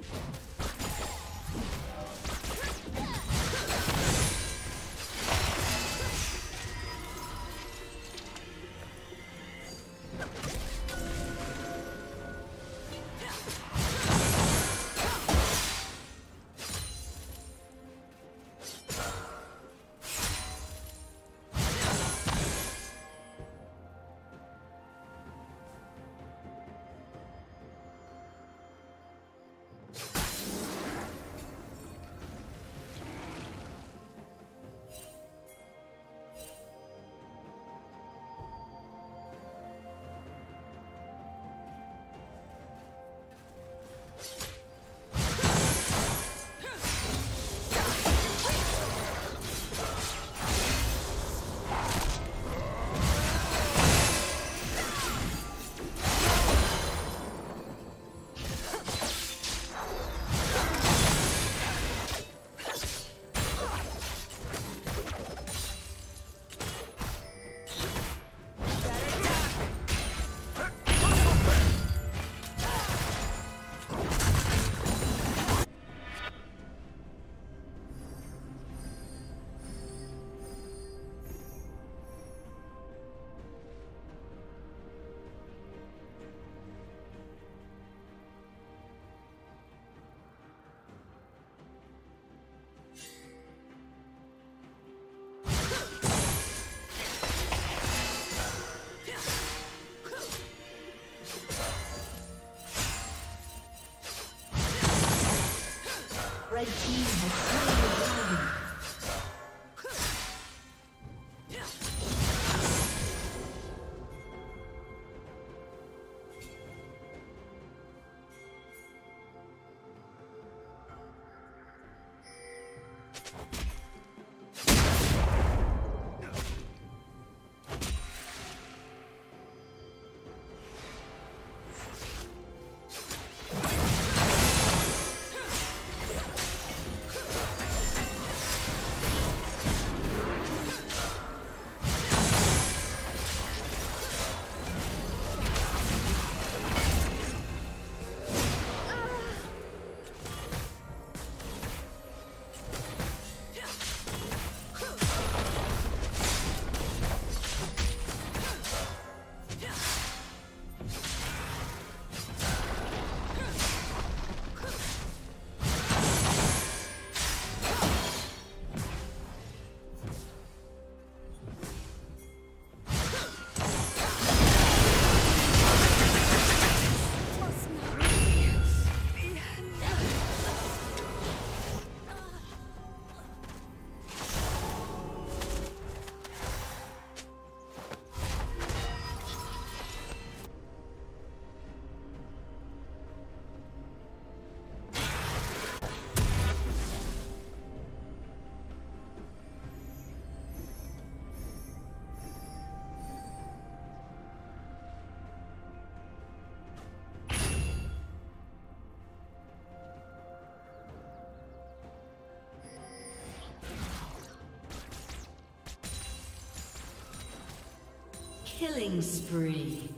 you Killing spree.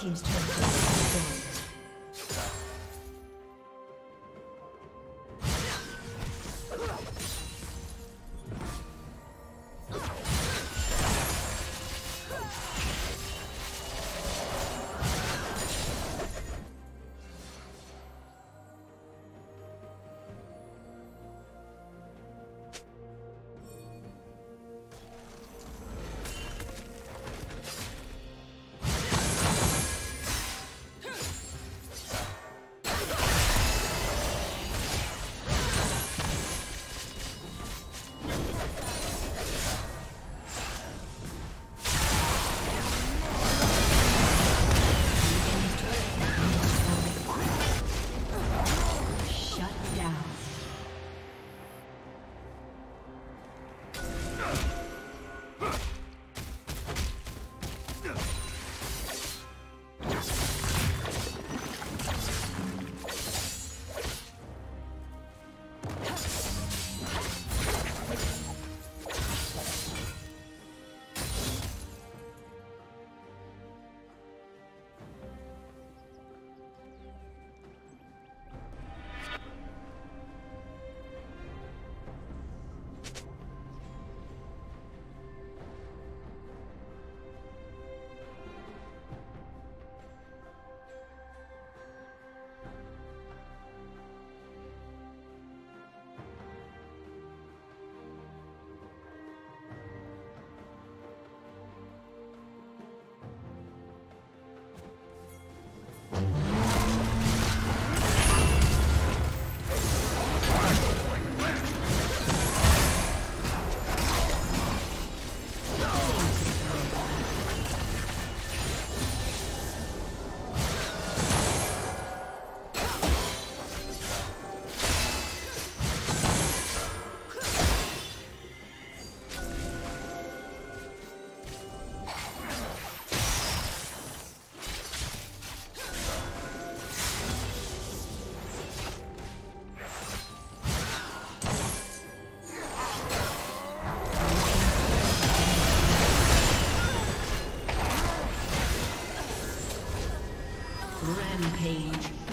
Team's turret Rampage.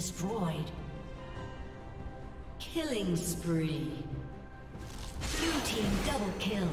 destroyed. Killing spree. Blue team double kill.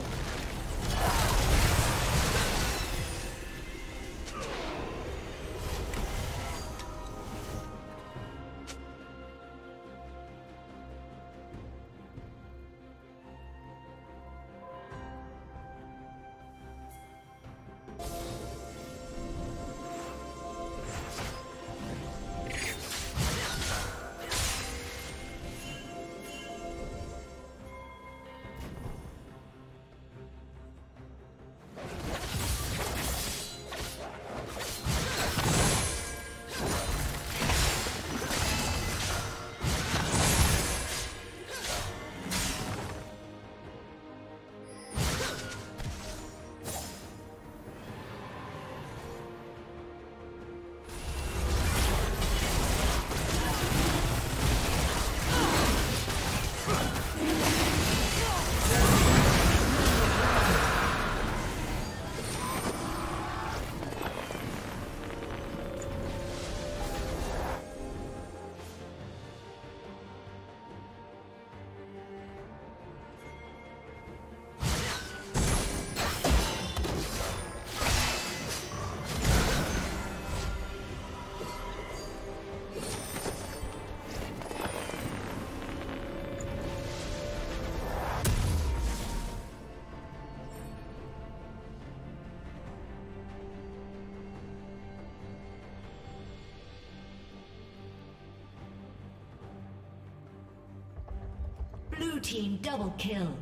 Blue team double kill.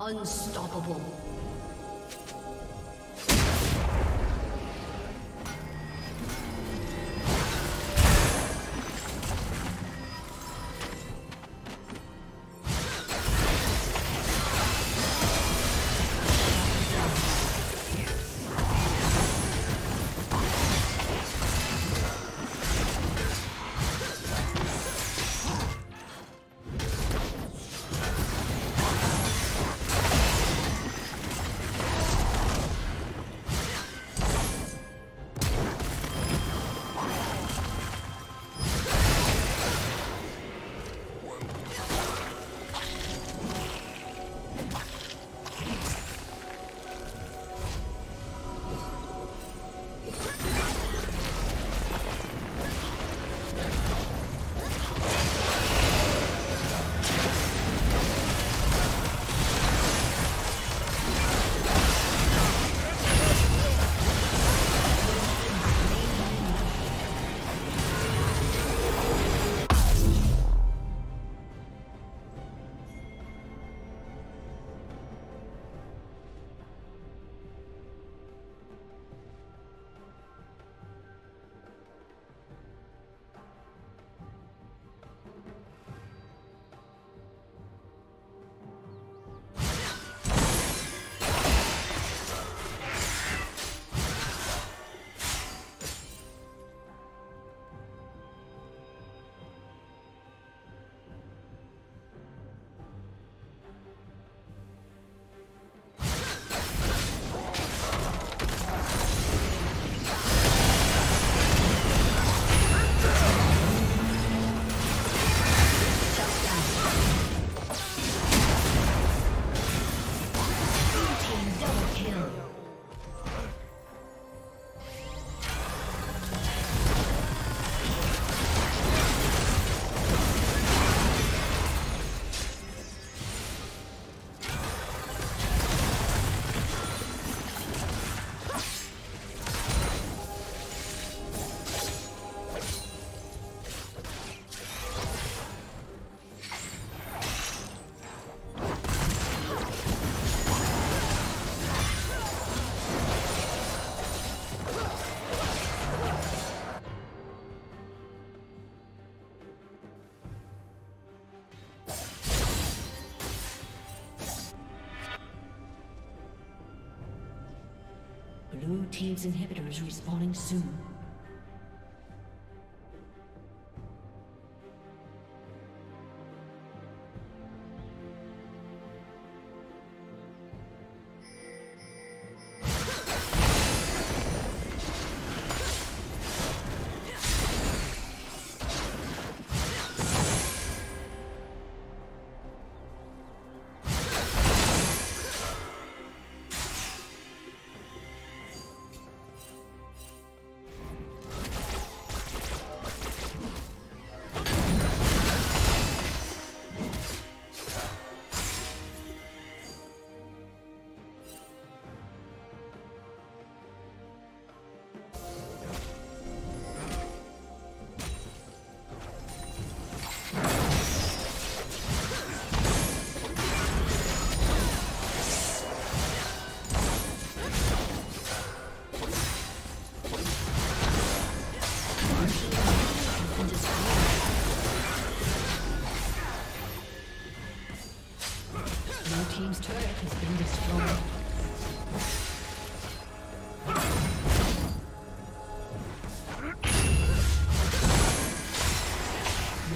Unstoppable. Team's inhibitor is respawning soon.